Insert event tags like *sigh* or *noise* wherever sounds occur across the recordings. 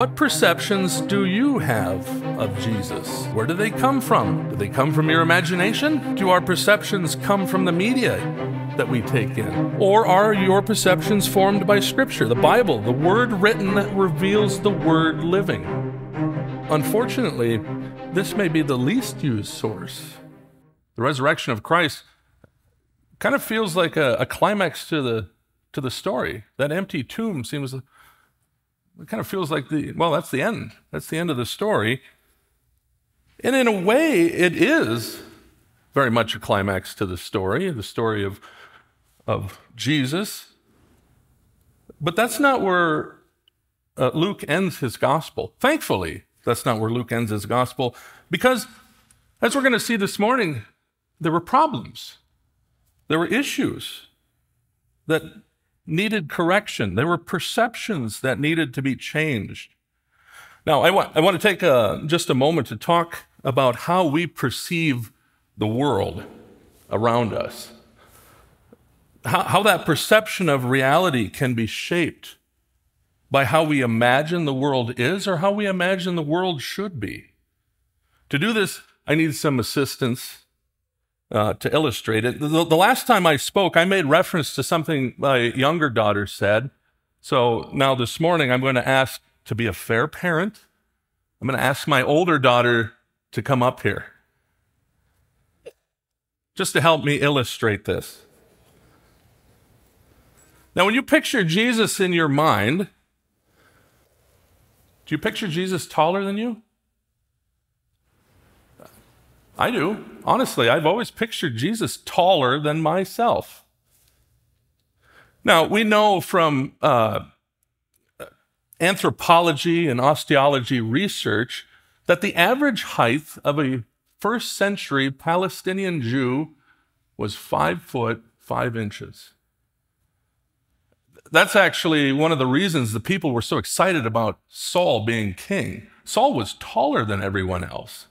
What perceptions do you have of Jesus? Where do they come from? Do they come from your imagination? Do our perceptions come from the media that we take in? Or are your perceptions formed by Scripture, the Bible, the Word written that reveals the Word living? Unfortunately, this may be the least used source. The resurrection of Christ kind of feels like a, a climax to the, to the story. That empty tomb seems it kind of feels like the, well, that's the end. That's the end of the story. And in a way, it is very much a climax to the story, the story of, of Jesus. But that's not where uh, Luke ends his gospel. Thankfully, that's not where Luke ends his gospel, because as we're going to see this morning, there were problems, there were issues that needed correction. There were perceptions that needed to be changed. Now, I want, I want to take a, just a moment to talk about how we perceive the world around us. How, how that perception of reality can be shaped by how we imagine the world is or how we imagine the world should be. To do this, I need some assistance uh, to illustrate it. The, the, last time I spoke, I made reference to something my younger daughter said. So now this morning, I'm going to ask to be a fair parent. I'm going to ask my older daughter to come up here just to help me illustrate this. Now, when you picture Jesus in your mind, do you picture Jesus taller than you? I do. Honestly, I've always pictured Jesus taller than myself. Now, we know from uh, anthropology and osteology research that the average height of a first century Palestinian Jew was five foot five inches. That's actually one of the reasons the people were so excited about Saul being king. Saul was taller than everyone else.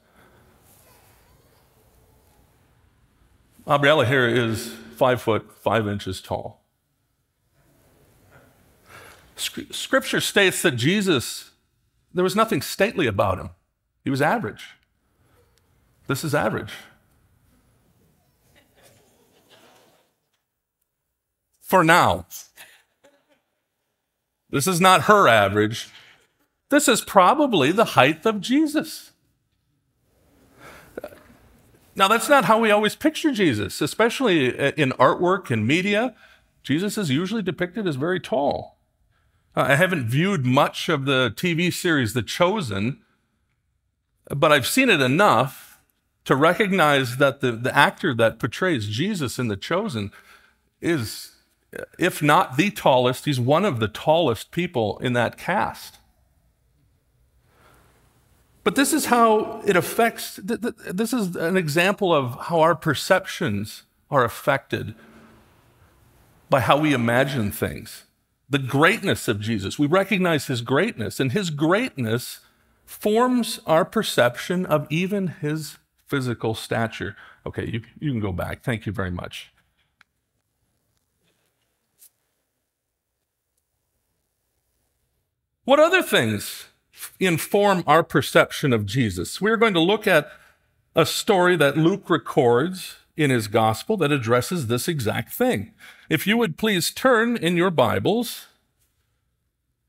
Abriella here is five foot, five inches tall. Scripture states that Jesus, there was nothing stately about him. He was average. This is average. For now. This is not her average. This is probably the height of Jesus. Now, that's not how we always picture Jesus, especially in artwork and media. Jesus is usually depicted as very tall. Uh, I haven't viewed much of the TV series The Chosen, but I've seen it enough to recognize that the, the actor that portrays Jesus in The Chosen is, if not the tallest, he's one of the tallest people in that cast. But this is how it affects, this is an example of how our perceptions are affected by how we imagine things. The greatness of Jesus, we recognize his greatness, and his greatness forms our perception of even his physical stature. Okay, you, you can go back. Thank you very much. What other things inform our perception of Jesus. We're going to look at a story that Luke records in his gospel that addresses this exact thing. If you would please turn in your Bibles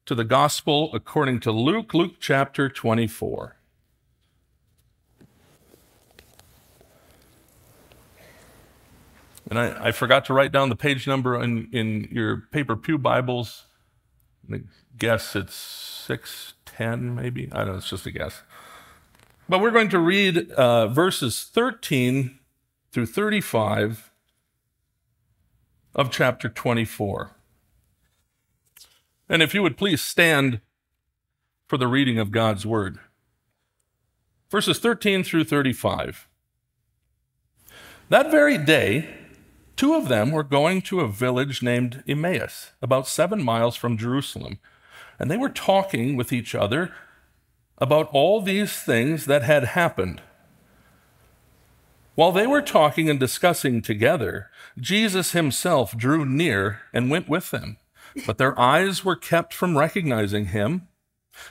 to the gospel according to Luke, Luke chapter 24. And I, I forgot to write down the page number in, in your paper Pew Bibles. I guess it's 6 10, maybe. I don't know, it's just a guess. But we're going to read uh, verses 13 through 35 of chapter 24. And if you would please stand for the reading of God's word. Verses 13 through 35. That very day, two of them were going to a village named Emmaus, about seven miles from Jerusalem and they were talking with each other about all these things that had happened. While they were talking and discussing together, Jesus himself drew near and went with them. But their eyes were kept from recognizing him.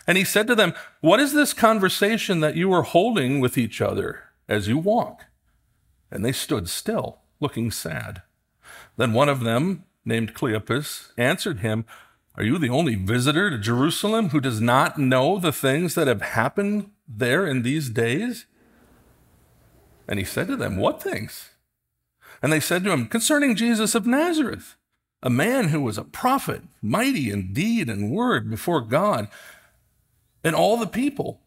And he said to them, What is this conversation that you are holding with each other as you walk? And they stood still, looking sad. Then one of them, named Cleopas, answered him, Are you the only visitor to Jerusalem who does not know the things that have happened there in these days? And he said to them, What things? And they said to him, Concerning Jesus of Nazareth, a man who was a prophet, mighty in deed and word before God and all the people,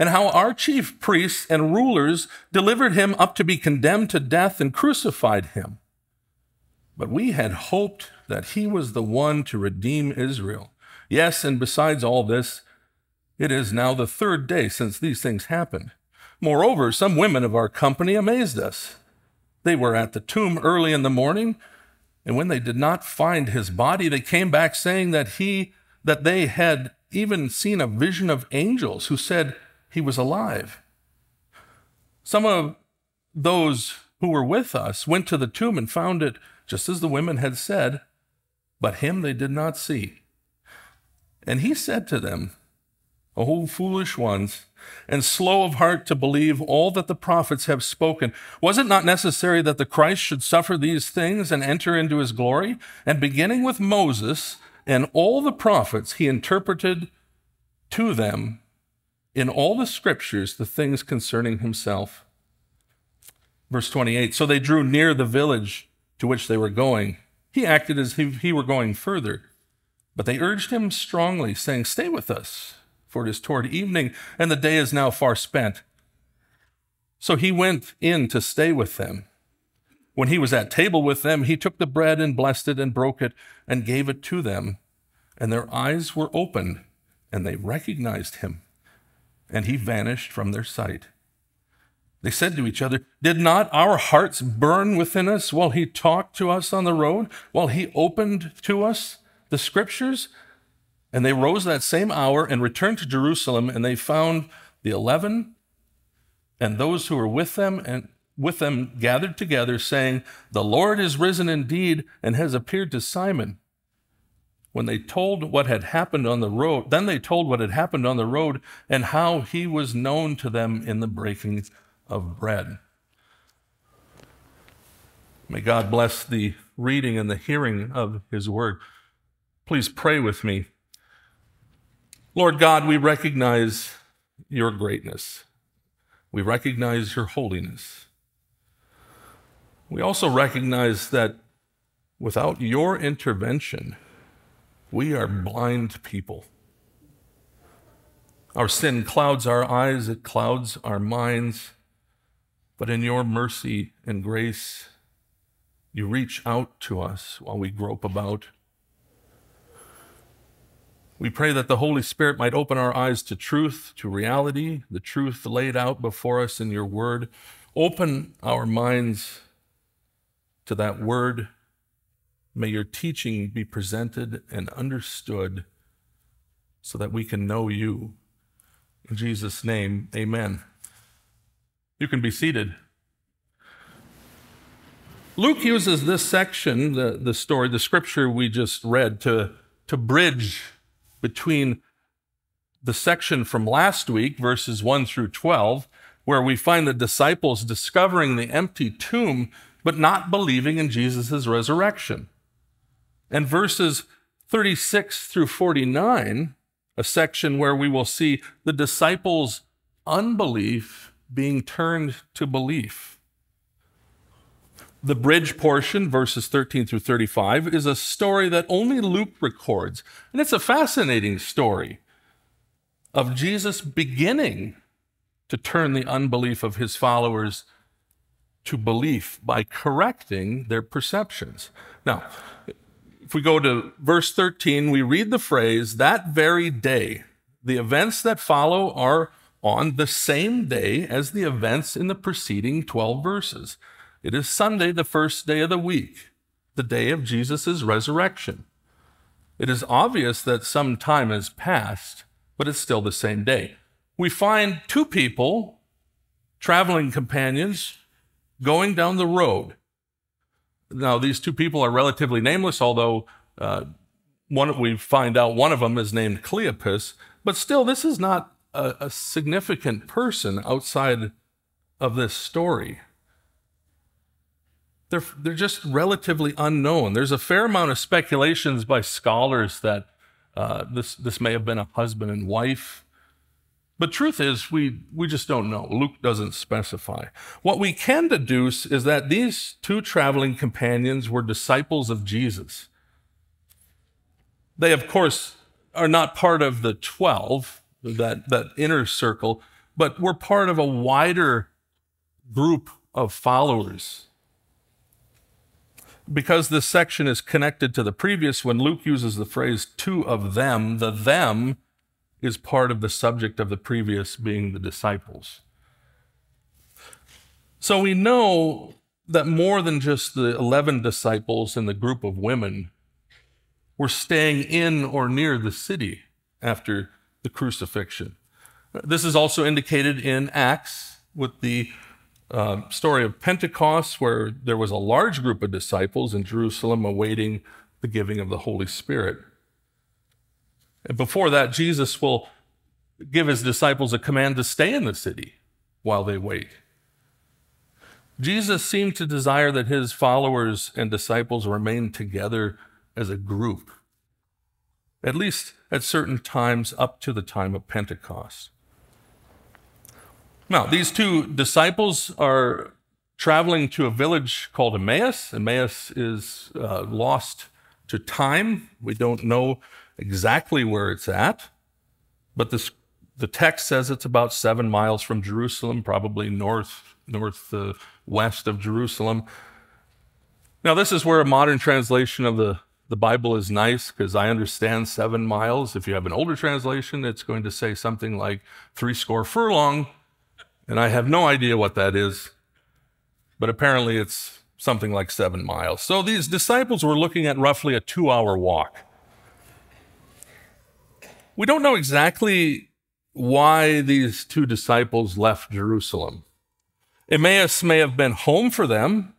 and how our chief priests and rulers delivered him up to be condemned to death and crucified him. But we had hoped that he was the one to redeem Israel. Yes, and besides all this, it is now the third day since these things happened. Moreover, some women of our company amazed us. They were at the tomb early in the morning, and when they did not find his body, they came back saying that he that they had even seen a vision of angels who said he was alive. Some of those who were with us went to the tomb and found it just as the women had said, but him they did not see. And he said to them, O foolish ones, and slow of heart to believe all that the prophets have spoken. Was it not necessary that the Christ should suffer these things and enter into his glory? And beginning with Moses and all the prophets, he interpreted to them in all the scriptures the things concerning himself. Verse 28 So they drew near the village to which they were going. He acted as if he were going further, but they urged him strongly, saying, Stay with us, for it is toward evening, and the day is now far spent. So he went in to stay with them. When he was at table with them, he took the bread and blessed it and broke it and gave it to them. And their eyes were opened, and they recognized him. And he vanished from their sight. They said to each other, Did not our hearts burn within us while he talked to us on the road, while he opened to us the scriptures? And they rose that same hour and returned to Jerusalem, and they found the eleven and those who were with them and with them gathered together, saying, The Lord is risen indeed and has appeared to Simon. When they told what had happened on the road, then they told what had happened on the road and how he was known to them in the breaking of bread. May God bless the reading and the hearing of his word. Please pray with me. Lord God, we recognize your greatness. We recognize your holiness. We also recognize that without your intervention, we are blind people. Our sin clouds our eyes, it clouds our minds. But in your mercy and grace, you reach out to us while we grope about. We pray that the Holy Spirit might open our eyes to truth, to reality, the truth laid out before us in your word. Open our minds to that word. May your teaching be presented and understood so that we can know you. In Jesus' name, amen. You can be seated. Luke uses this section, the, the story, the scripture we just read, to, to bridge between the section from last week, verses 1 through 12, where we find the disciples discovering the empty tomb but not believing in Jesus' resurrection. And verses 36 through 49, a section where we will see the disciples' unbelief being turned to belief. The bridge portion, verses 13 through 35, is a story that only Luke records. And it's a fascinating story of Jesus beginning to turn the unbelief of his followers to belief by correcting their perceptions. Now, if we go to verse 13, we read the phrase, that very day. The events that follow are on the same day as the events in the preceding 12 verses. It is Sunday, the first day of the week, the day of Jesus' resurrection. It is obvious that some time has passed, but it's still the same day. We find two people, traveling companions, going down the road. Now, these two people are relatively nameless, although uh, one we find out one of them is named Cleopas. but still, this is not a, a significant person outside of this story. They're, they're just relatively unknown. There's a fair amount of speculations by scholars that uh, this, this may have been a husband and wife. But truth is, we, we just don't know. Luke doesn't specify. What we can deduce is that these two traveling companions were disciples of Jesus. They, of course, are not part of the 12, that, that inner circle, but we're part of a wider group of followers. Because this section is connected to the previous one, Luke uses the phrase two of them. The them is part of the subject of the previous being the disciples. So we know that more than just the 11 disciples and the group of women were staying in or near the city after the crucifixion. This is also indicated in Acts with the uh, story of Pentecost, where there was a large group of disciples in Jerusalem awaiting the giving of the Holy Spirit. And before that, Jesus will give his disciples a command to stay in the city while they wait. Jesus seemed to desire that his followers and disciples remain together as a group, at least at certain times up to the time of Pentecost. Now, these two disciples are traveling to a village called Emmaus. Emmaus is uh, lost to time. We don't know exactly where it's at, but this, the text says it's about seven miles from Jerusalem, probably north northwest uh, of Jerusalem. Now, this is where a modern translation of the, the Bible is nice because I understand seven miles. If you have an older translation, it's going to say something like three score furlong, and I have no idea what that is, but apparently it's something like seven miles. So these disciples were looking at roughly a two hour walk. We don't know exactly why these two disciples left Jerusalem. Emmaus may have been home for them.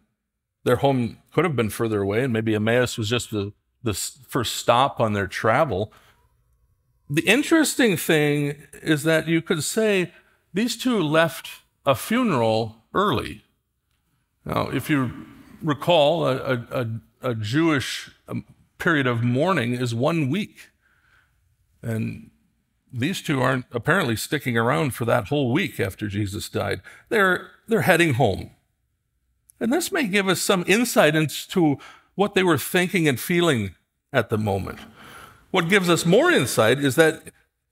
Their home could have been further away, and maybe Emmaus was just the, the first stop on their travel. The interesting thing is that you could say these two left a funeral early. Now, if you recall, a, a, a Jewish um, period of mourning is one week. And these two aren't apparently sticking around for that whole week after Jesus died. They're, they're heading home. And this may give us some insight into what they were thinking and feeling at the moment. What gives us more insight is that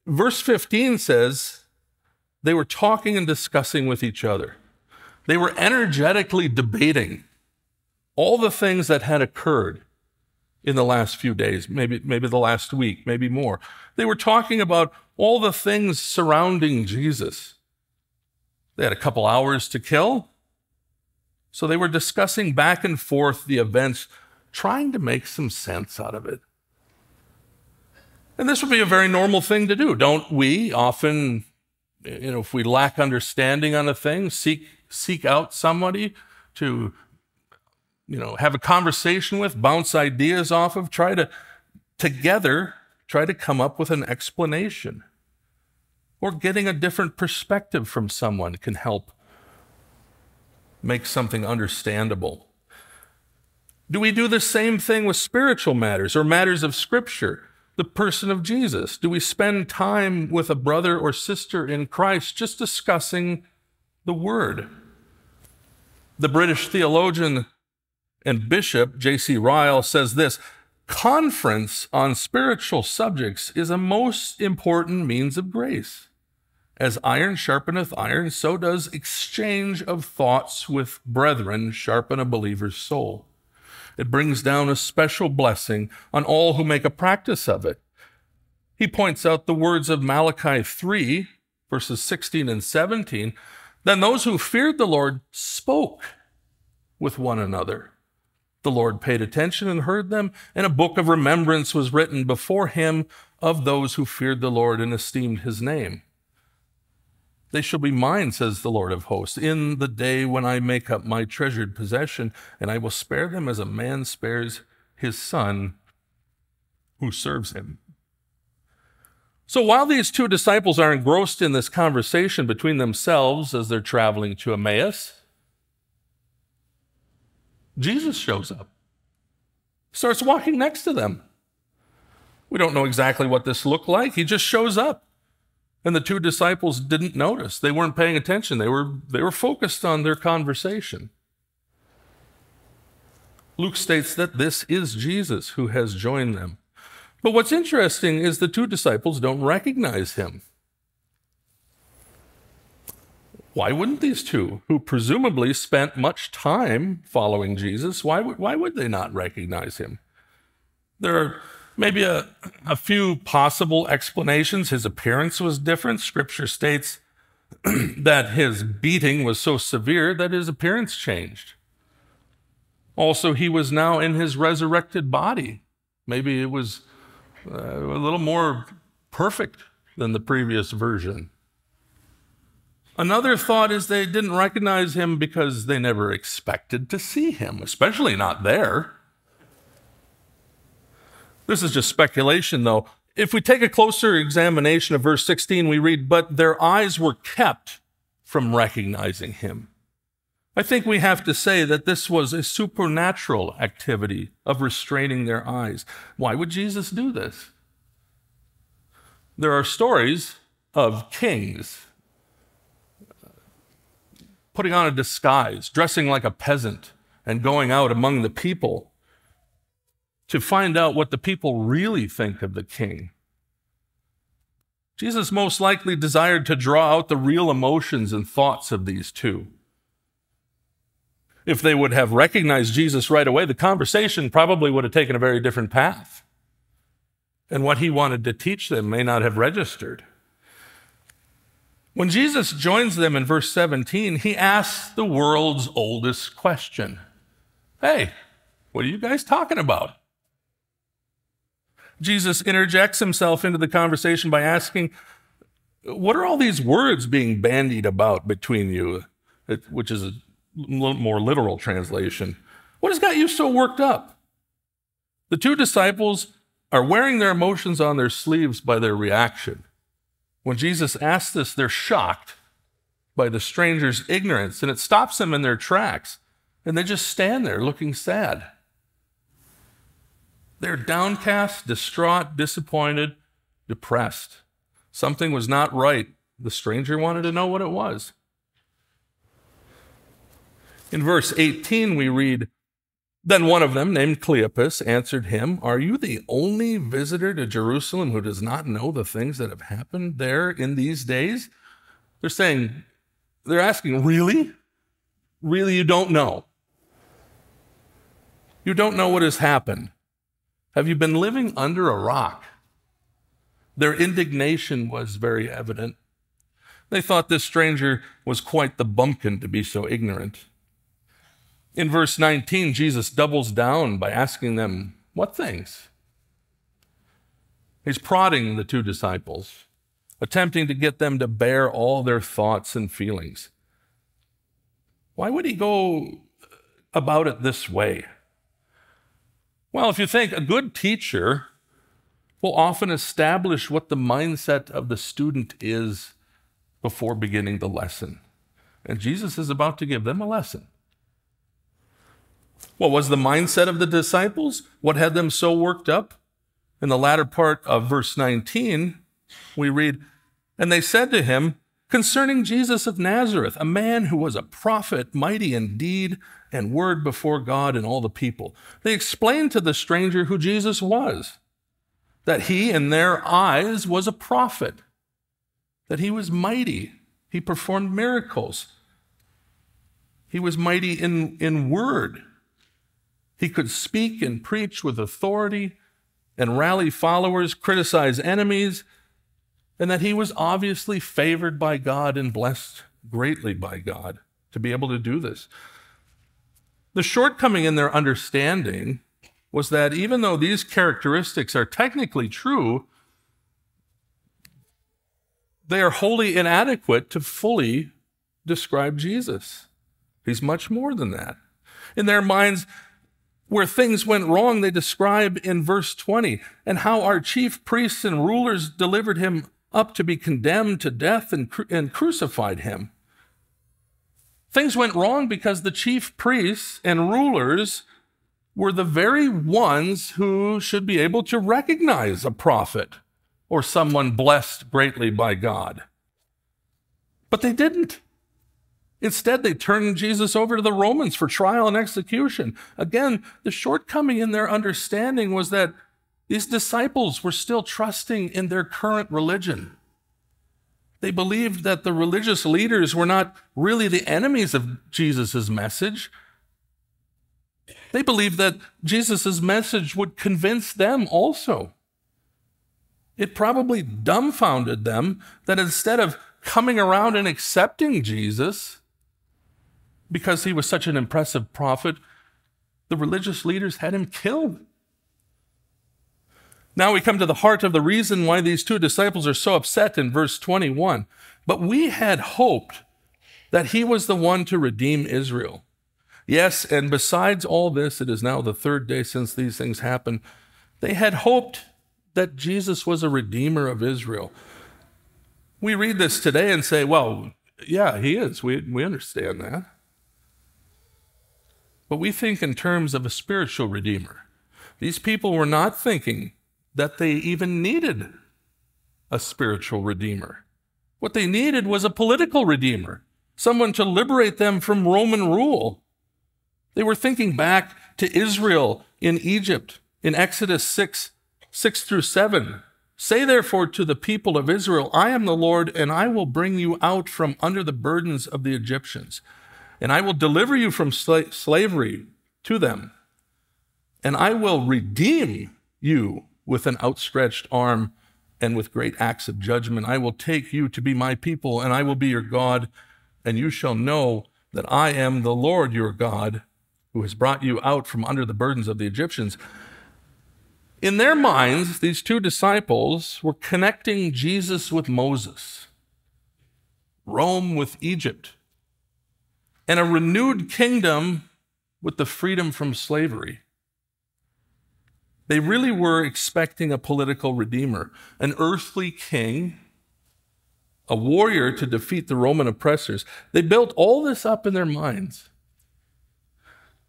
verse 15 says they were talking and discussing with each other. They were energetically debating all the things that had occurred in the last few days, maybe, maybe the last week, maybe more. They were talking about all the things surrounding Jesus. They had a couple hours to kill. So they were discussing back and forth the events, trying to make some sense out of it. And this would be a very normal thing to do. Don't we often, you know, if we lack understanding on a thing, seek, seek out somebody to you know, have a conversation with, bounce ideas off of, try to together try to come up with an explanation. Or getting a different perspective from someone can help make something understandable. Do we do the same thing with spiritual matters or matters of Scripture? The person of Jesus? Do we spend time with a brother or sister in Christ just discussing the Word? The British theologian and Bishop J.C. Ryle says this Conference on spiritual subjects is a most important means of grace. As iron sharpeneth iron, so does exchange of thoughts with brethren sharpen a believer's soul. It brings down a special blessing on all who make a practice of it. He points out the words of Malachi 3, verses 16 and 17. Then those who feared the Lord spoke with one another the Lord paid attention and heard them, and a book of remembrance was written before him of those who feared the Lord and esteemed his name. They shall be mine, says the Lord of hosts, in the day when I make up my treasured possession, and I will spare them as a man spares his son who serves him. So while these two disciples are engrossed in this conversation between themselves as they're traveling to Emmaus, Jesus shows up, starts walking next to them. We don't know exactly what this looked like. He just shows up. And the two disciples didn't notice. They weren't paying attention. They were, they were focused on their conversation. Luke states that this is Jesus who has joined them. But what's interesting is the two disciples don't recognize him. Why wouldn't these two, who presumably spent much time following Jesus, why would, why would they not recognize him? There are maybe a, a few possible explanations. His appearance was different. Scripture states *clears throat* that his beating was so severe that his appearance changed. Also, he was now in his resurrected body. Maybe it was uh, a little more perfect than the previous version. Another thought is they didn't recognize him because they never expected to see him, especially not there. This is just speculation, though. If we take a closer examination of verse 16, we read, But their eyes were kept from recognizing him. I think we have to say that this was a supernatural activity of restraining their eyes. Why would Jesus do this? There are stories of kings putting on a disguise, dressing like a peasant, and going out among the people to find out what the people really think of the king. Jesus most likely desired to draw out the real emotions and thoughts of these two. If they would have recognized Jesus right away, the conversation probably would have taken a very different path. And what he wanted to teach them may not have registered. When Jesus joins them in verse 17, he asks the world's oldest question Hey, what are you guys talking about? Jesus interjects himself into the conversation by asking, What are all these words being bandied about between you? Which is a more literal translation. What has got you so worked up? The two disciples are wearing their emotions on their sleeves by their reaction. When Jesus asks this, they're shocked by the stranger's ignorance, and it stops them in their tracks, and they just stand there looking sad. They're downcast, distraught, disappointed, depressed. Something was not right. The stranger wanted to know what it was. In verse 18, we read, Then one of them, named Cleopas, answered him, Are you the only visitor to Jerusalem who does not know the things that have happened there in these days? They're saying, they're asking, Really? Really, you don't know? You don't know what has happened. Have you been living under a rock? Their indignation was very evident. They thought this stranger was quite the bumpkin to be so ignorant. In verse 19, Jesus doubles down by asking them, What things? He's prodding the two disciples, attempting to get them to bear all their thoughts and feelings. Why would he go about it this way? Well, if you think a good teacher will often establish what the mindset of the student is before beginning the lesson. And Jesus is about to give them a lesson. What was the mindset of the disciples? What had them so worked up? In the latter part of verse 19, we read, And they said to him, Concerning Jesus of Nazareth, a man who was a prophet, mighty in deed and word before God and all the people. They explained to the stranger who Jesus was, that he, in their eyes, was a prophet, that he was mighty, he performed miracles, he was mighty in, in word. He could speak and preach with authority and rally followers, criticize enemies, and that he was obviously favored by God and blessed greatly by God to be able to do this. The shortcoming in their understanding was that even though these characteristics are technically true, they are wholly inadequate to fully describe Jesus. He's much more than that. In their minds, where things went wrong, they describe in verse 20, and how our chief priests and rulers delivered him up to be condemned to death and, cru- and crucified him. Things went wrong because the chief priests and rulers were the very ones who should be able to recognize a prophet or someone blessed greatly by God. But they didn't. Instead, they turned Jesus over to the Romans for trial and execution. Again, the shortcoming in their understanding was that these disciples were still trusting in their current religion. They believed that the religious leaders were not really the enemies of Jesus' message. They believed that Jesus' message would convince them also. It probably dumbfounded them that instead of coming around and accepting Jesus, because he was such an impressive prophet, the religious leaders had him killed. Now we come to the heart of the reason why these two disciples are so upset in verse 21. But we had hoped that he was the one to redeem Israel. Yes, and besides all this, it is now the third day since these things happened. They had hoped that Jesus was a redeemer of Israel. We read this today and say, well, yeah, he is. We, we understand that. But we think in terms of a spiritual redeemer. These people were not thinking that they even needed a spiritual redeemer. What they needed was a political redeemer, someone to liberate them from Roman rule. They were thinking back to Israel in Egypt in Exodus 6 6 through 7. Say therefore to the people of Israel, I am the Lord, and I will bring you out from under the burdens of the Egyptians and I will deliver you from sla- slavery to them, and I will redeem you with an outstretched arm and with great acts of judgment. I will take you to be my people, and I will be your God, and you shall know that I am the Lord your God, who has brought you out from under the burdens of the Egyptians. In their minds, these two disciples were connecting Jesus with Moses, Rome with Egypt and a renewed kingdom with the freedom from slavery. They really were expecting a political redeemer, an earthly king, a warrior to defeat the Roman oppressors. They built all this up in their minds.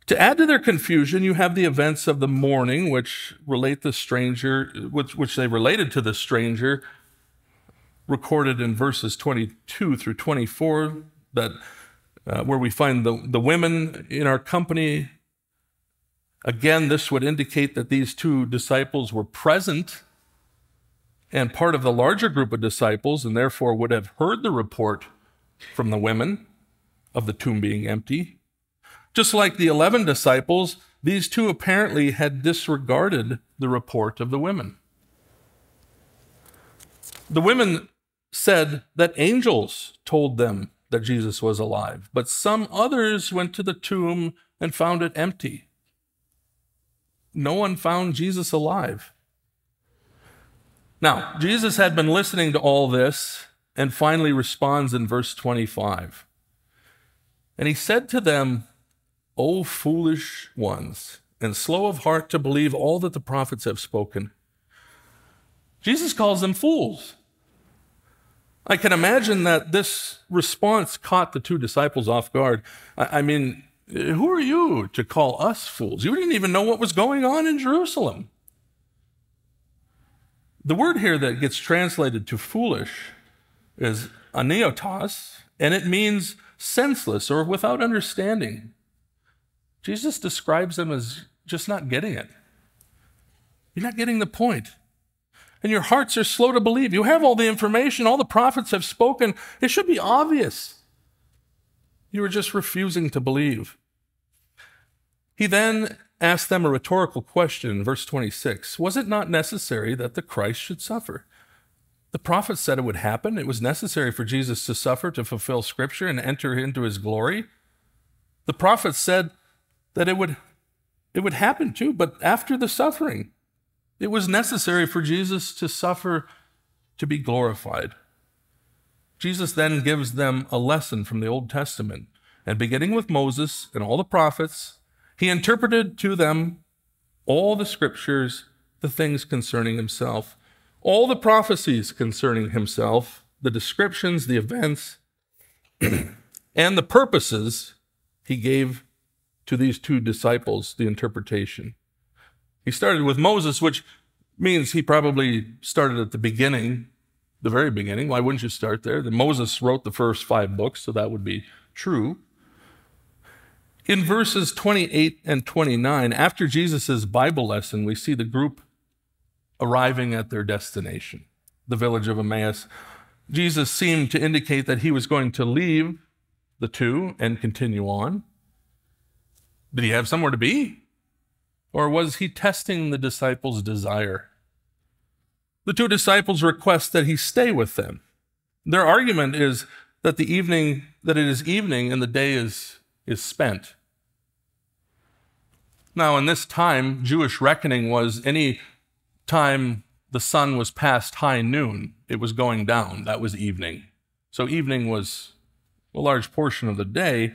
To add to their confusion, you have the events of the morning, which relate the stranger, which, which they related to the stranger, recorded in verses 22 through 24, that uh, where we find the, the women in our company. Again, this would indicate that these two disciples were present and part of the larger group of disciples, and therefore would have heard the report from the women of the tomb being empty. Just like the 11 disciples, these two apparently had disregarded the report of the women. The women said that angels told them that Jesus was alive, but some others went to the tomb and found it empty. No one found Jesus alive. Now, Jesus had been listening to all this and finally responds in verse 25. And he said to them, O foolish ones, and slow of heart to believe all that the prophets have spoken. Jesus calls them fools. I can imagine that this response caught the two disciples off guard. I, I mean, who are you to call us fools? You didn't even know what was going on in Jerusalem. The word here that gets translated to foolish is anoetos, and it means senseless or without understanding. Jesus describes them as just not getting it. You're not getting the point. and your hearts are slow to believe. You have all the information, all the prophets have spoken. It should be obvious. You are just refusing to believe. He then asked them a rhetorical question, verse 26 Was it not necessary that the Christ should suffer? The prophets said it would happen. It was necessary for Jesus to suffer to fulfill Scripture and enter into his glory. The prophets said that it would, it would happen too, but after the suffering. It was necessary for Jesus to suffer to be glorified. Jesus then gives them a lesson from the Old Testament. And beginning with Moses and all the prophets, He interpreted to them all the scriptures, the things concerning himself, all the prophecies concerning himself, the descriptions, the events, *clears throat* and the purposes he gave to these two disciples the interpretation. He started with Moses, which means he probably started at the beginning, the very beginning. Why wouldn't you start there? That Moses wrote the first five books, so that would be true. In verses 28 and 29, after Jesus' Bible lesson, we see the group arriving at their destination, the village of Emmaus. Jesus seemed to indicate that he was going to leave the two and continue on. Did he have somewhere to be? Or was he testing the disciples' desire? The two disciples request that he stay with them. Their argument is that the evening that it is evening and the day is, is spent. Now, in this time, Jewish reckoning was any time the sun was past high noon, it was going down. That was evening. So, evening was a large portion of the day.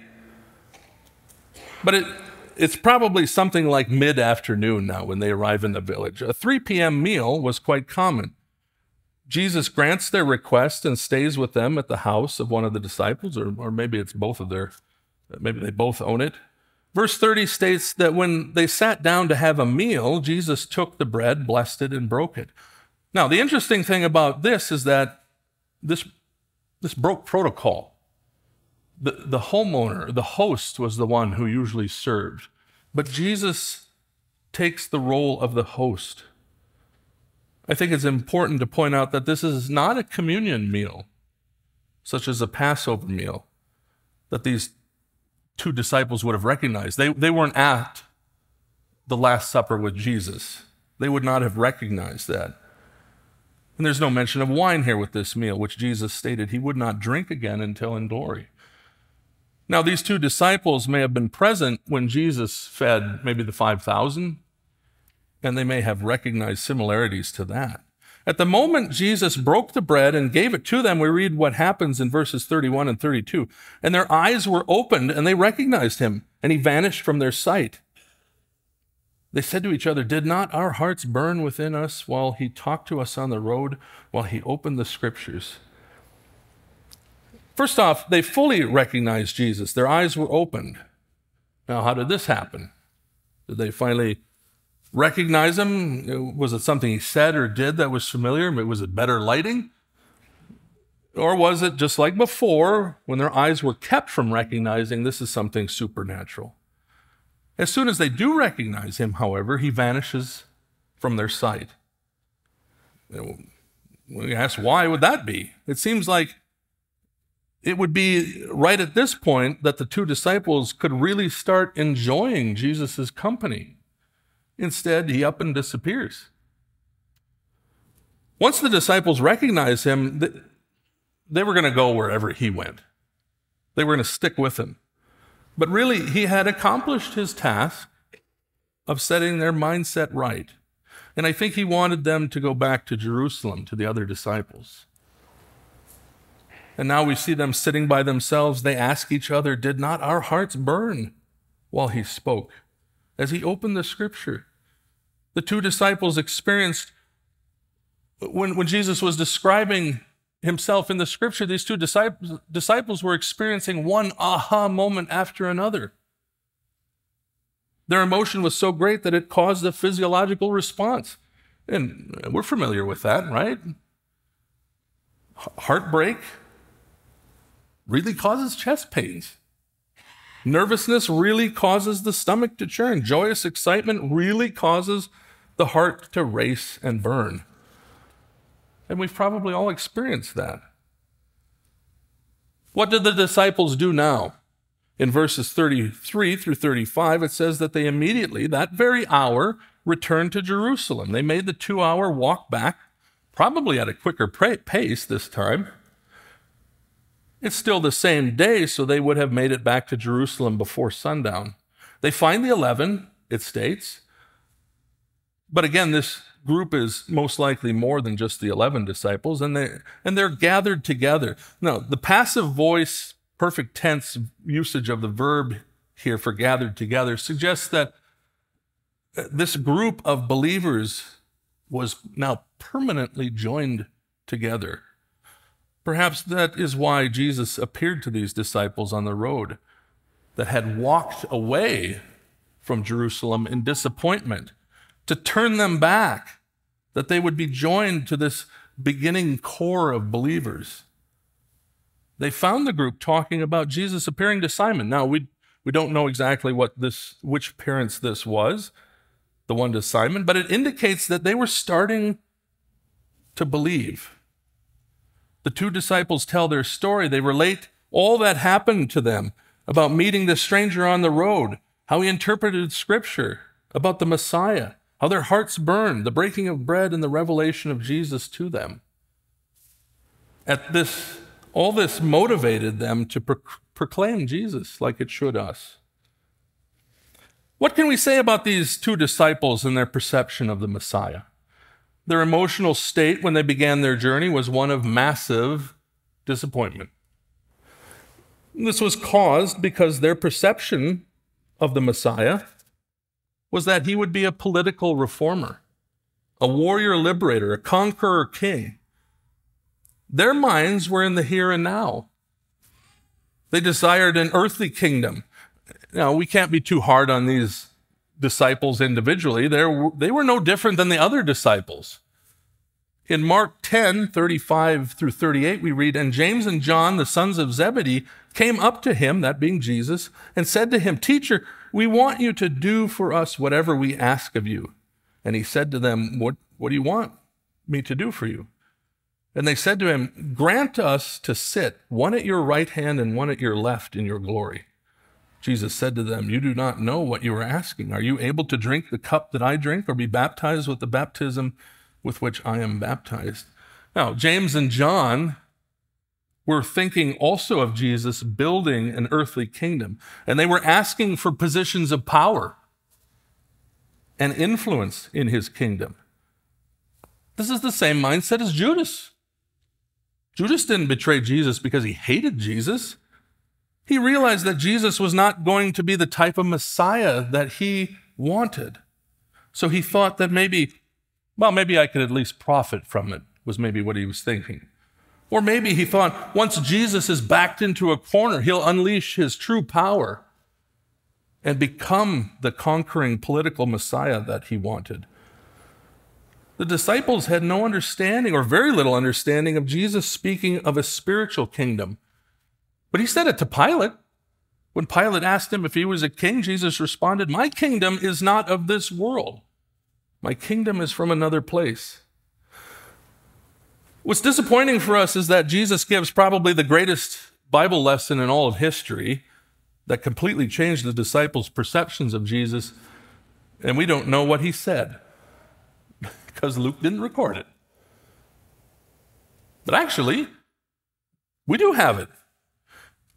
But it, it's probably something like mid afternoon now when they arrive in the village. A 3 p.m. meal was quite common. Jesus grants their request and stays with them at the house of one of the disciples, or, or maybe it's both of their, maybe they both own it. Verse 30 states that when they sat down to have a meal, Jesus took the bread, blessed it, and broke it. Now, the interesting thing about this is that this, this broke protocol. The, the homeowner, the host, was the one who usually served. But Jesus takes the role of the host. I think it's important to point out that this is not a communion meal, such as a Passover meal, that these two disciples would have recognized. They, they weren't at the Last Supper with Jesus, they would not have recognized that. And there's no mention of wine here with this meal, which Jesus stated he would not drink again until in glory. Now, these two disciples may have been present when Jesus fed maybe the 5,000, and they may have recognized similarities to that. At the moment Jesus broke the bread and gave it to them, we read what happens in verses 31 and 32. And their eyes were opened and they recognized him, and he vanished from their sight. They said to each other, Did not our hearts burn within us while he talked to us on the road, while he opened the scriptures? First off, they fully recognized Jesus. Their eyes were opened. Now, how did this happen? Did they finally recognize him? Was it something he said or did that was familiar? Was it better lighting? Or was it just like before, when their eyes were kept from recognizing this is something supernatural? As soon as they do recognize him, however, he vanishes from their sight. We ask, why would that be? It seems like it would be right at this point that the two disciples could really start enjoying Jesus' company. Instead, he up and disappears. Once the disciples recognized him, they were going to go wherever he went. They were going to stick with him. But really, he had accomplished his task of setting their mindset right. And I think he wanted them to go back to Jerusalem, to the other disciples. And now we see them sitting by themselves. They ask each other, Did not our hearts burn while he spoke? As he opened the scripture, the two disciples experienced, when, when Jesus was describing himself in the scripture, these two disciples, disciples were experiencing one aha moment after another. Their emotion was so great that it caused a physiological response. And we're familiar with that, right? Heartbreak really causes chest pains. Nervousness really causes the stomach to churn. Joyous excitement really causes the heart to race and burn. And we've probably all experienced that. What did the disciples do now? In verses 33 through 35, it says that they immediately, that very hour, returned to Jerusalem. They made the two hour walk back, probably at a quicker pace this time. It's still the same day, so they would have made it back to Jerusalem before sundown. They find the 11, it states. But again, this group is most likely more than just the 11 disciples, and, they, and they're gathered together. Now, the passive voice, perfect tense usage of the verb here for gathered together suggests that uh, this group of believers was now permanently joined together. Perhaps that is why Jesus appeared to these disciples on the road that had walked away from Jerusalem in disappointment to turn them back, that they would be joined to this beginning core of believers. They found the group talking about Jesus appearing to Simon. Now, we, we don't know exactly what this, which appearance this was, the one to Simon, but it indicates that they were starting to believe. The two disciples tell their story. They relate all that happened to them about meeting the stranger on the road, how he interpreted scripture, about the Messiah, how their hearts burned, the breaking of bread, and the revelation of Jesus to them. At this, all this motivated them to pro- proclaim Jesus like it should us. What can we say about these two disciples and their perception of the Messiah? Their emotional state when they began their journey was one of massive disappointment. This was caused because their perception of the Messiah was that he would be a political reformer, a warrior liberator, a conqueror king. Their minds were in the here and now. They desired an earthly kingdom. Now, we can't be too hard on these disciples individually. They're, they were no different than the other disciples. In Mark 10, 35 through 38, we read, And James and John, the sons of Zebedee, came up to him, that being Jesus, and said to him, Teacher, we want you to do for us whatever we ask of you. And he said to them, What, what do you want me to do for you? And they said to him, Grant us to sit, one at your right hand and one at your left in your glory. Jesus said to them, You do not know what you are asking. Are you able to drink the cup that I drink or be baptized with the baptism with which I am baptized? Now, James and John were thinking also of Jesus building an earthly kingdom, and they were asking for positions of power and influence in his kingdom. This is the same mindset as Judas. Judas didn't betray Jesus because he hated Jesus. He realized that Jesus was not going to be the type of Messiah that he wanted. So he thought that maybe, well, maybe I could at least profit from it, was maybe what he was thinking. Or maybe he thought once Jesus is backed into a corner, he'll unleash his true power and become the conquering political Messiah that he wanted. The disciples had no understanding or very little understanding of Jesus speaking of a spiritual kingdom but he said it to Pilate. When Pilate asked him if he was a king, Jesus responded, My kingdom is not of this world. My kingdom is from another place. What's disappointing for us is that Jesus gives probably the greatest Bible lesson in all of history that completely changed the disciples' perceptions of Jesus, and we don't know what he said *laughs* because Luke didn't record it. But actually, we do have it.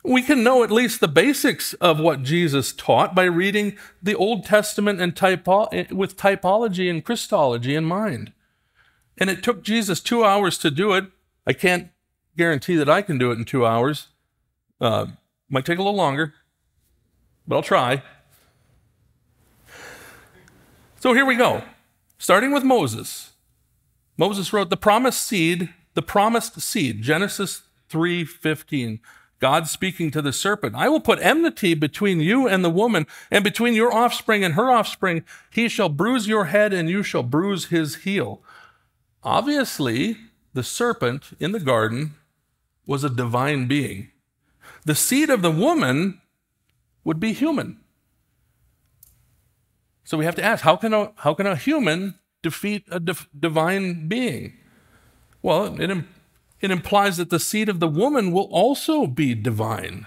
We can know at least the basics of what Jesus taught by reading the Old Testament and typo- with typology and Christology in mind. And it took Jesus two hours to do it. I can't guarantee that I can do it in two hours. Uh, might take a little longer, but I'll try. So here we go. Starting with Moses. Moses wrote the promised seed, the promised seed, Genesis 3:15. God speaking to the serpent, I will put enmity between you and the woman, and between your offspring and her offspring. He shall bruise your head, and you shall bruise his heel. Obviously, the serpent in the garden was a divine being. The seed of the woman would be human. So we have to ask how can a, how can a human defeat a divine being? Well, it, it implies that the seed of the woman will also be divine,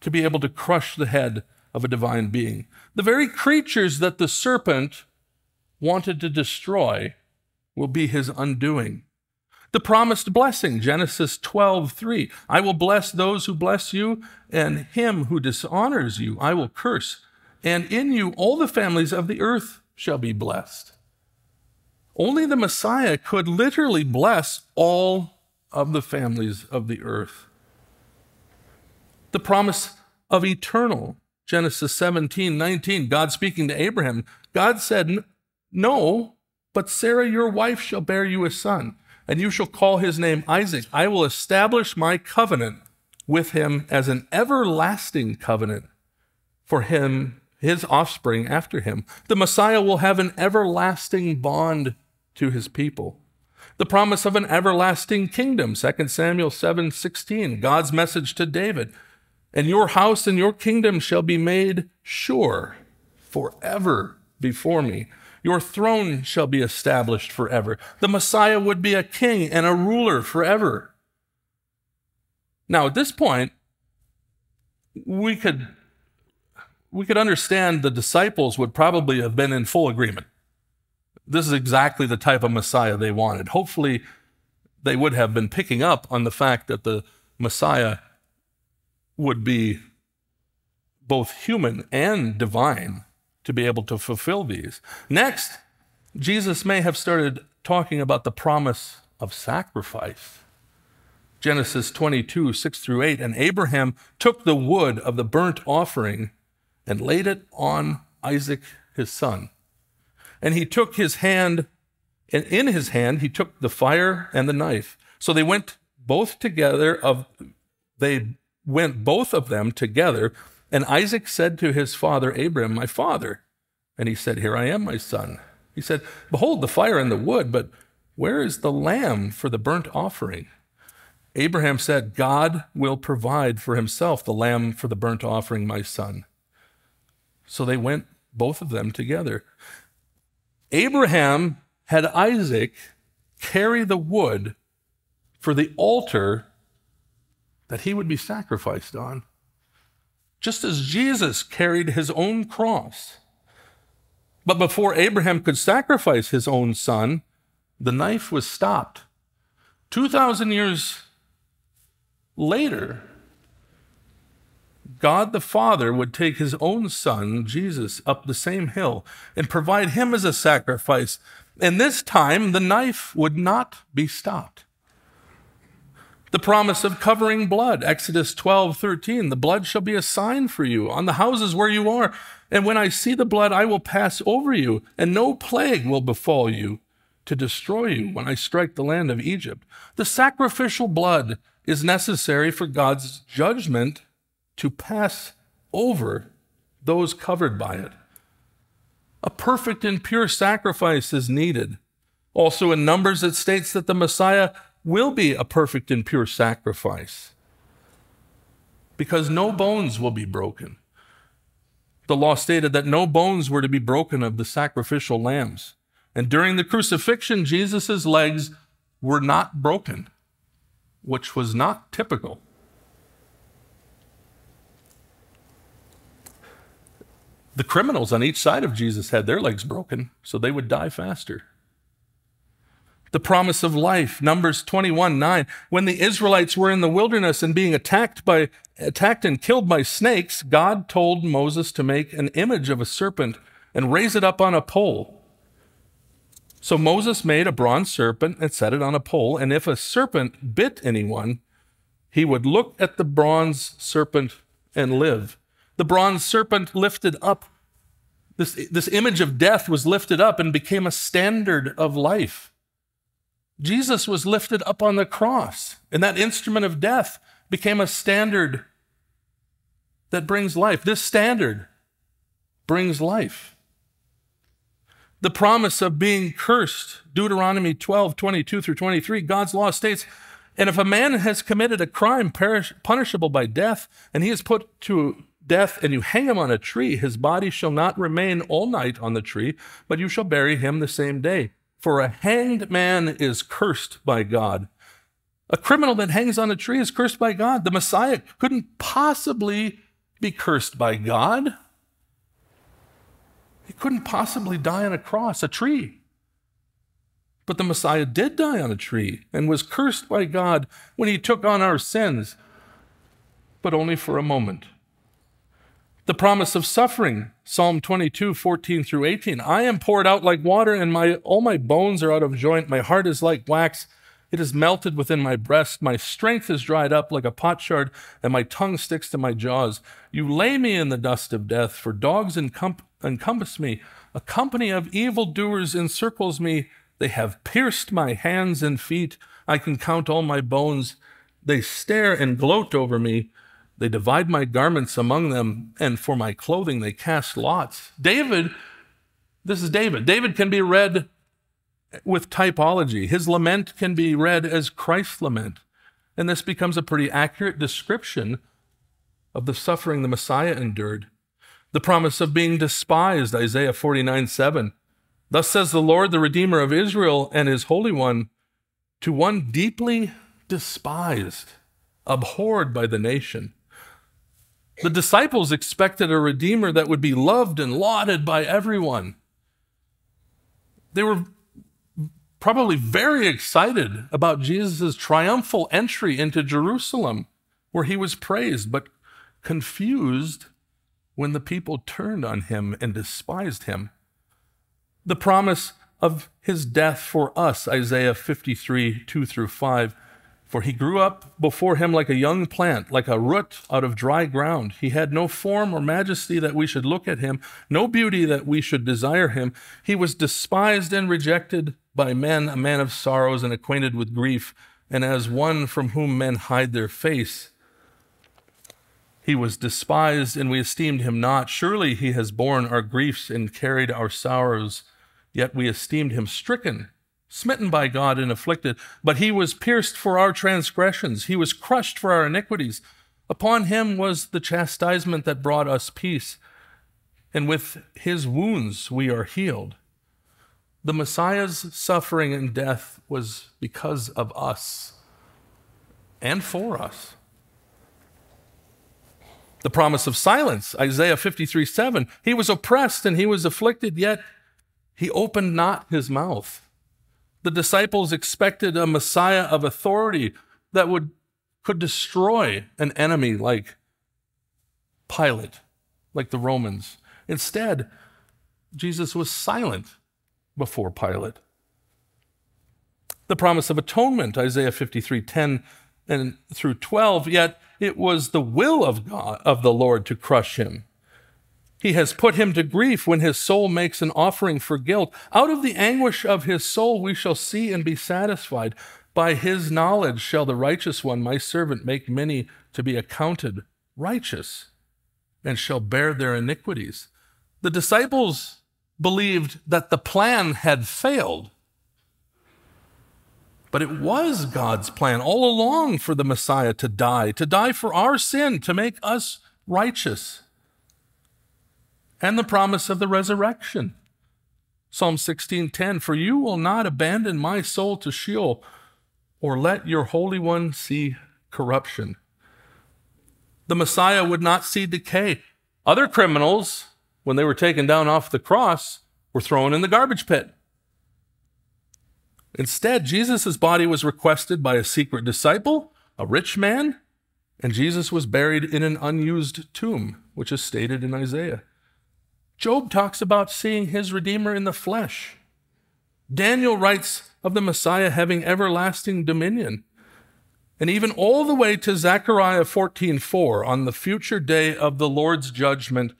to be able to crush the head of a divine being. The very creatures that the serpent wanted to destroy will be his undoing. The promised blessing, Genesis 12, 3. I will bless those who bless you, and him who dishonors you I will curse. And in you all the families of the earth shall be blessed. Only the Messiah could literally bless all of the families of the earth. The promise of eternal. Genesis 17, 19, God speaking to Abraham, God said, No, but Sarah your wife shall bear you a son, and you shall call his name Isaac. I will establish my covenant with him as an everlasting covenant for him, his offspring after him. The Messiah will have an everlasting bond to his people. The promise of an everlasting kingdom, 2 Samuel 7 16, God's message to David. And your house and your kingdom shall be made sure forever before me. Your throne shall be established forever. The Messiah would be a king and a ruler forever. Now, at this point, we could, we could understand the disciples would probably have been in full agreement. This is exactly the type of Messiah they wanted. Hopefully, they would have been picking up on the fact that the Messiah would be both human and divine to be able to fulfill these. Next, Jesus may have started talking about the promise of sacrifice. Genesis 22, 6 through 8. And Abraham took the wood of the burnt offering and laid it on Isaac his son. And he took his hand, and in his hand he took the fire and the knife. So they went both together of they went both of them together. And Isaac said to his father Abraham, My father. And he said, Here I am, my son. He said, Behold the fire and the wood, but where is the lamb for the burnt offering? Abraham said, God will provide for himself the lamb for the burnt offering, my son. So they went, both of them together. Abraham had Isaac carry the wood for the altar that he would be sacrificed on, just as Jesus carried his own cross. But before Abraham could sacrifice his own son, the knife was stopped. 2,000 years later, God the Father would take his own son, Jesus, up the same hill and provide him as a sacrifice. And this time, the knife would not be stopped. The promise of covering blood, Exodus 12, 13. The blood shall be a sign for you on the houses where you are. And when I see the blood, I will pass over you, and no plague will befall you to destroy you when I strike the land of Egypt. The sacrificial blood is necessary for God's judgment to pass over those covered by it. A perfect and pure sacrifice is needed. Also, in Numbers, it states that the Messiah will be a perfect and pure sacrifice because no bones will be broken. The law stated that no bones were to be broken of the sacrificial lambs. And during the crucifixion, Jesus' legs were not broken, which was not typical. The criminals on each side of Jesus had their legs broken, so they would die faster the promise of life. Numbers 21 9. When the Israelites were in the wilderness and being attacked by attacked and killed by snakes, God told Moses to make an image of a serpent and raise it up on a pole. So Moses made a bronze serpent and set it on a pole, and if a serpent bit anyone, he would look at the bronze serpent and live. The bronze serpent lifted up. This, this image of death was lifted up and became a standard of life. Jesus was lifted up on the cross, and that instrument of death became a standard that brings life. This standard brings life. The promise of being cursed, Deuteronomy 12, 22 through 23, God's law states, and if a man has committed a crime perish, punishable by death, and he is put to death, and you hang him on a tree, his body shall not remain all night on the tree, but you shall bury him the same day. For a hanged man is cursed by God. A criminal that hangs on a tree is cursed by God. The Messiah couldn't possibly be cursed by God. He couldn't possibly die on a cross, a tree. But the Messiah did die on a tree and was cursed by God when he took on our sins, but only for a moment. The promise of suffering, Psalm 22, 14 through 18. I am poured out like water, and my, all my bones are out of joint. My heart is like wax. It is melted within my breast. My strength is dried up like a potsherd, and my tongue sticks to my jaws. You lay me in the dust of death, for dogs encom- encompass me. A company of evildoers encircles me. They have pierced my hands and feet. I can count all my bones. They stare and gloat over me. They divide my garments among them, and for my clothing they cast lots. David, this is David. David can be read with typology. His lament can be read as Christ's lament. And this becomes a pretty accurate description of the suffering the Messiah endured. The promise of being despised, Isaiah 49 7. Thus says the Lord, the Redeemer of Israel and his Holy One, to one deeply despised, abhorred by the nation. The disciples expected a Redeemer that would be loved and lauded by everyone. They were probably very excited about Jesus' triumphal entry into Jerusalem, where he was praised, but confused when the people turned on him and despised him. The promise of his death for us, Isaiah 53, 2 through 5. For he grew up before him like a young plant, like a root out of dry ground. He had no form or majesty that we should look at him, no beauty that we should desire him. He was despised and rejected by men, a man of sorrows and acquainted with grief, and as one from whom men hide their face. He was despised, and we esteemed him not. Surely he has borne our griefs and carried our sorrows, yet we esteemed him stricken smitten by God and afflicted. But he was pierced for our transgressions, he was crushed for our iniquities. Upon him was the chastisement that brought us peace, and with his wounds we are healed. The Messiah's suffering and death was because of us and for us. The promise of silence, Isaiah 53 7. He was oppressed and he was afflicted, yet he opened not his mouth. The disciples expected a Messiah of authority that would could destroy an enemy like Pilate, like the Romans. Instead, Jesus was silent before Pilate. The promise of atonement, Isaiah 53 10 and through 12, yet it was the will of God of the Lord to crush him. He has put him to grief when his soul makes an offering for guilt. Out of the anguish of his soul we shall see and be satisfied. By his knowledge shall the righteous one, my servant, make many to be accounted righteous and shall bear their iniquities. The disciples believed that the plan had failed. But it was God's plan all along for the Messiah to die, to die for our sin, to make us righteous and the promise of the resurrection. Psalm 16:10 For you will not abandon my soul to Sheol or let your holy one see corruption. The Messiah would not see decay. Other criminals when they were taken down off the cross were thrown in the garbage pit. Instead, Jesus' body was requested by a secret disciple, a rich man, and Jesus was buried in an unused tomb, which is stated in Isaiah. Job talks about seeing his Redeemer in the flesh. Daniel writes of the Messiah having everlasting dominion. And even all the way to Zechariah 14:4 on the future day of the Lord's judgment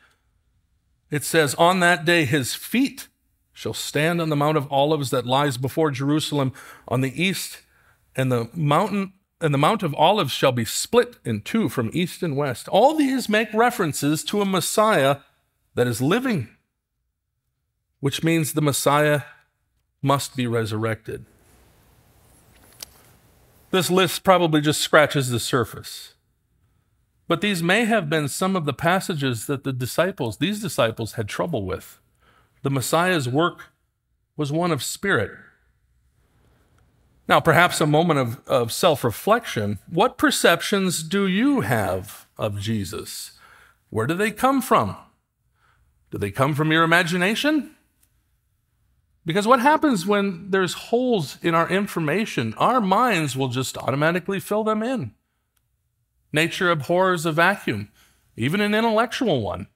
it says on that day his feet shall stand on the mount of olives that lies before Jerusalem on the east and the mountain and the mount of olives shall be split in two from east and west all these make references to a messiah that is living, which means the Messiah must be resurrected. This list probably just scratches the surface. But these may have been some of the passages that the disciples, these disciples, had trouble with. The Messiah's work was one of spirit. Now, perhaps a moment of, of self reflection. What perceptions do you have of Jesus? Where do they come from? Do they come from your imagination? Because what happens when there's holes in our information? Our minds will just automatically fill them in. Nature abhors a vacuum, even an intellectual one.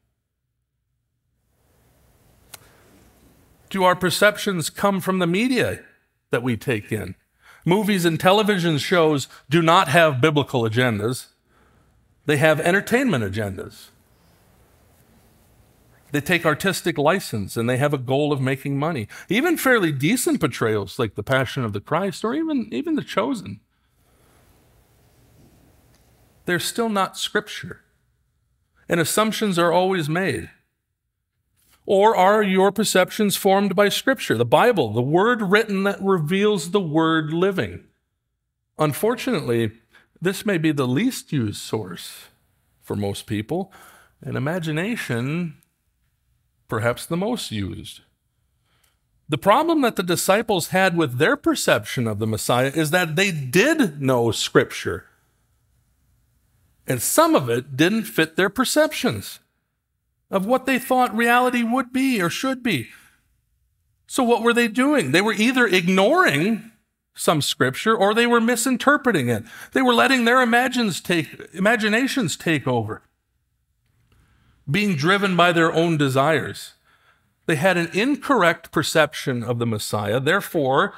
Do our perceptions come from the media that we take in? Movies and television shows do not have biblical agendas, they have entertainment agendas. They take artistic license and they have a goal of making money. Even fairly decent portrayals like The Passion of the Christ or even, even The Chosen, they're still not scripture. And assumptions are always made. Or are your perceptions formed by Scripture, the Bible, the Word written that reveals the Word living? Unfortunately, this may be the least used source for most people, and imagination perhaps the most used. The problem that the disciples had with their perception of the Messiah is that they did know Scripture. And some of it didn't fit their perceptions of what they thought reality would be or should be. So, what were they doing? They were either ignoring some scripture or they were misinterpreting it. They were letting their take, imaginations take over being driven by their own desires. They had an incorrect perception of the Messiah, therefore,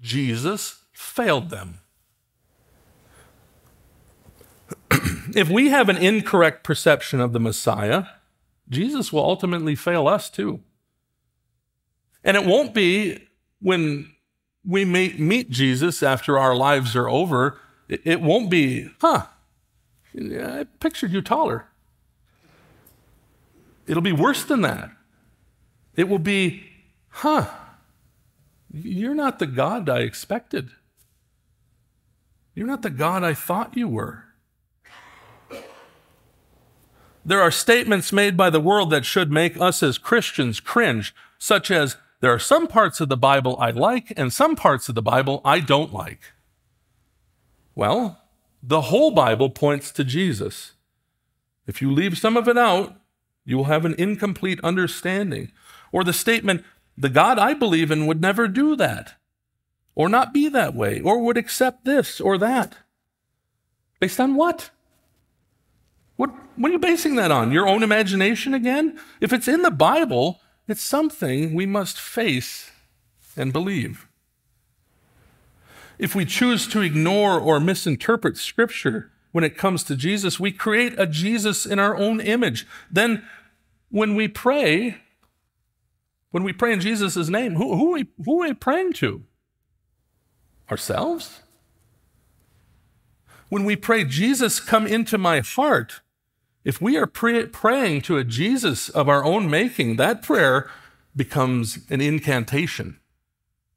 Jesus failed them. *clears throat* if we have an incorrect perception of the Messiah, Jesus will ultimately fail us too. And it won't be when we meet Jesus after our lives are over, it won't be, huh, I pictured you taller. It'll be worse than that. It will be, huh, you're not the God I expected. You're not the God I thought you were. There are statements made by the world that should make us as Christians cringe, such as, there are some parts of the Bible I like and some parts of the Bible I don't like. Well, the whole Bible points to Jesus. If you leave some of it out, you will have an incomplete understanding. Or the statement, the God I believe in would never do that, or not be that way, or would accept this or that. Based on what? What, what are you basing that on? Your own imagination again? If it's in the Bible, it's something we must face and believe. If we choose to ignore or misinterpret Scripture when it comes to Jesus, we create a Jesus in our own image. Then when we pray, when we pray in Jesus' name, who, who, are we, who are we praying to? Ourselves? When we pray, Jesus, come into my heart, if we are pray, praying to a Jesus of our own making, that prayer becomes an incantation.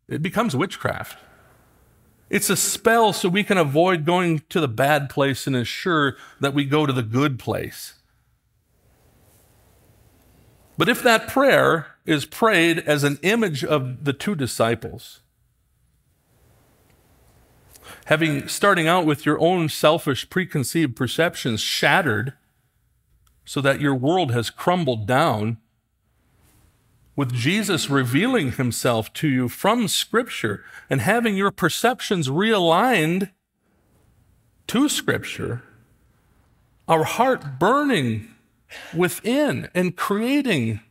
It becomes witchcraft. It's a spell so we can avoid going to the bad place and ensure that we go to the good place. But if that prayer is prayed as an image of the two disciples, having starting out with your own selfish preconceived perceptions shattered so that your world has crumbled down with Jesus revealing himself to you from scripture and having your perceptions realigned to scripture our heart burning within and creating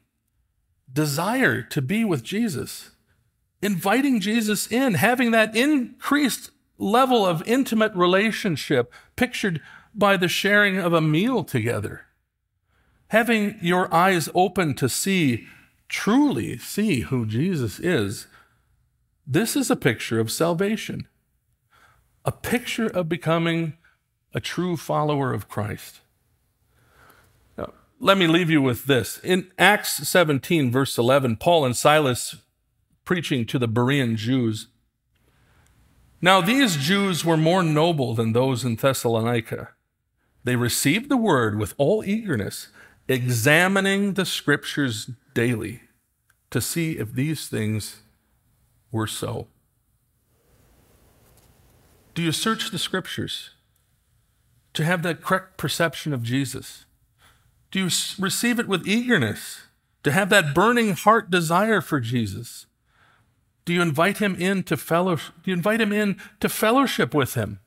desire to be with Jesus, inviting Jesus in, having that increased level of intimate relationship pictured by the sharing of a meal together, having your eyes open to see, truly see who Jesus is. This is a picture of salvation, a picture of becoming a true follower of Christ let me leave you with this. In Acts 17, verse 11, Paul and Silas preaching to the Berean Jews. Now, these Jews were more noble than those in Thessalonica. They received the word with all eagerness, examining the scriptures daily to see if these things were so. Do you search the scriptures to have that correct perception of Jesus? Do you receive it with eagerness? To have that burning heart desire for Jesus? Do you invite him in to fellowship? Do you invite him in to fellowship with him?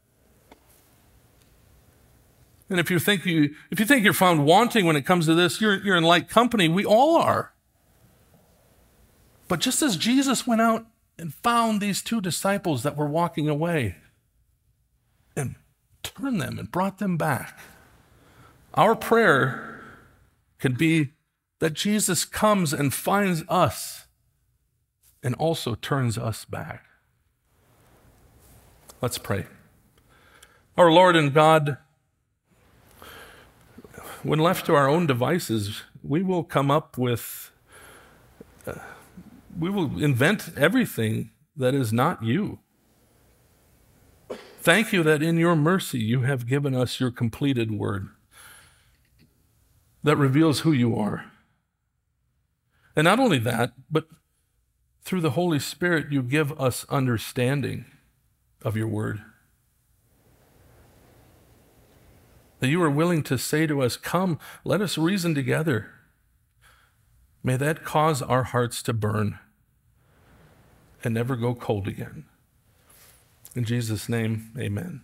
And if you think you if you think you're found wanting when it comes to this, you're you're in light company. We all are. But just as Jesus went out and found these two disciples that were walking away and turned them and brought them back. Our prayer can be that Jesus comes and finds us and also turns us back. Let's pray. Our Lord and God, when left to our own devices, we will come up with, uh, we will invent everything that is not you. Thank you that in your mercy you have given us your completed word that reveals who you are. And not only that, but through the Holy Spirit, you give us understanding of your word. That you are willing to say to us, Come, let us reason together. May that cause our hearts to burn and never go cold again. In Jesus' name, amen.